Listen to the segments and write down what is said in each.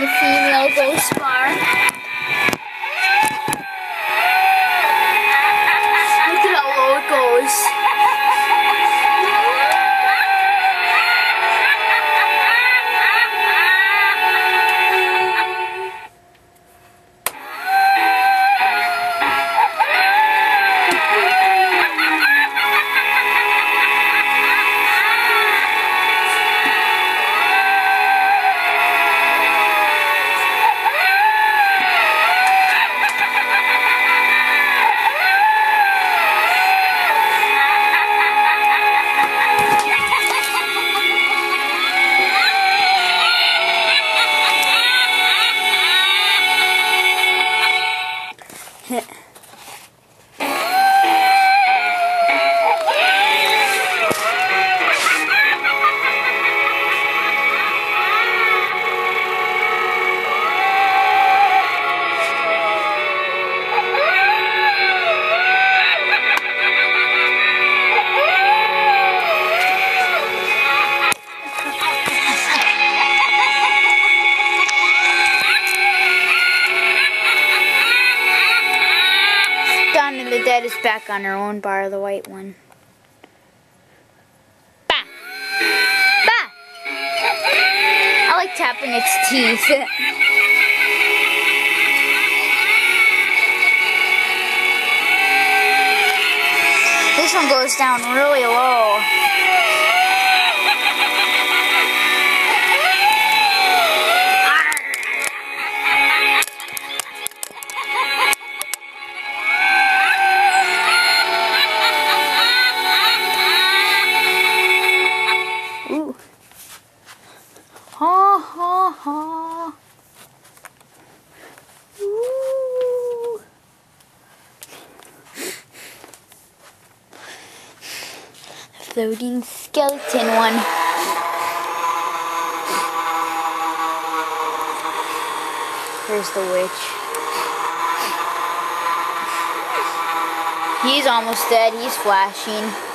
the female ghost bar. Of the Dead is back on her own bar, the white one. Bah! Bah! I like tapping its teeth. this one goes down really low. Floating skeleton one. Here's the witch. He's almost dead. He's flashing.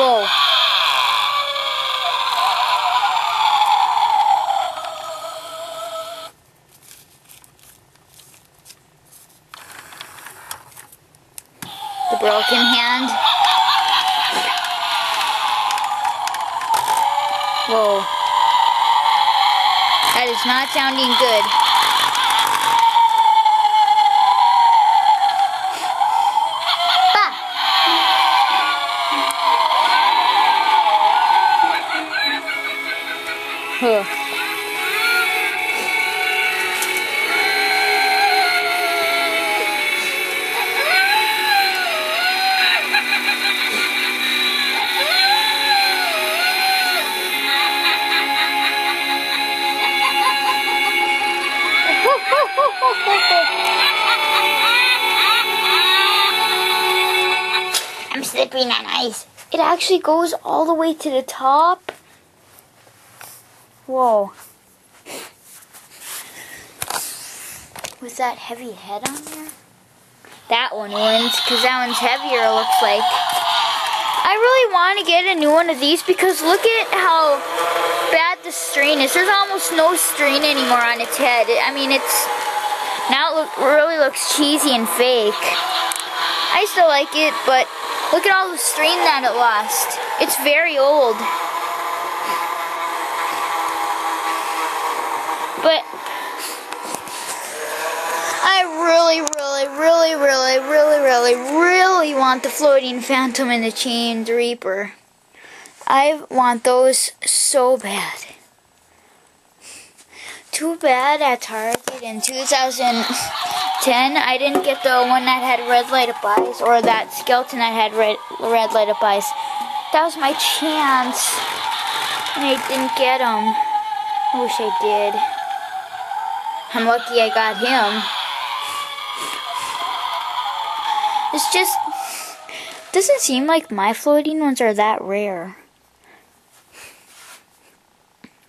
Whoa. The broken hand. Whoa. That is not sounding good. Huh. I'm slipping on ice. It actually goes all the way to the top. Whoa. Was that heavy head on there? That one wins, because that one's heavier, it looks like. I really want to get a new one of these because look at how bad the strain is. There's almost no strain anymore on its head. I mean, it's now it look, really looks cheesy and fake. I still like it, but look at all the strain that it lost. It's very old. But I really, really, really, really, really, really, really want the floating phantom and the chained reaper. I want those so bad. Too bad at Target in 2010 I didn't get the one that had red light up eyes or that skeleton that had red, red light up eyes. That was my chance. And I didn't get them. I wish I did. I'm lucky I got him. It's just doesn't seem like my floating ones are that rare.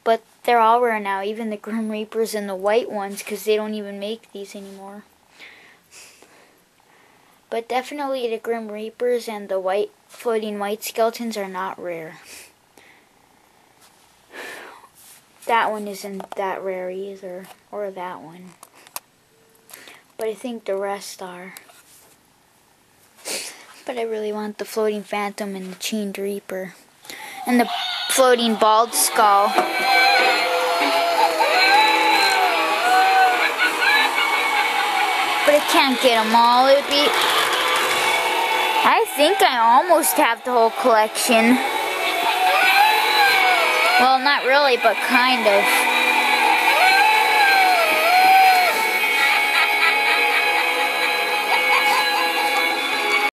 But they're all rare now, even the Grim Reapers and the white ones, because they don't even make these anymore. But definitely the Grim Reapers and the white floating white skeletons are not rare. That one isn't that rare either, or that one. But I think the rest are. But I really want the floating phantom and the chained reaper. And the floating bald skull. But I can't get them all. It would be... I think I almost have the whole collection. Not really, but kind of.